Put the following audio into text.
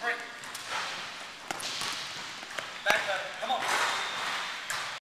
Three. Back up. Come on.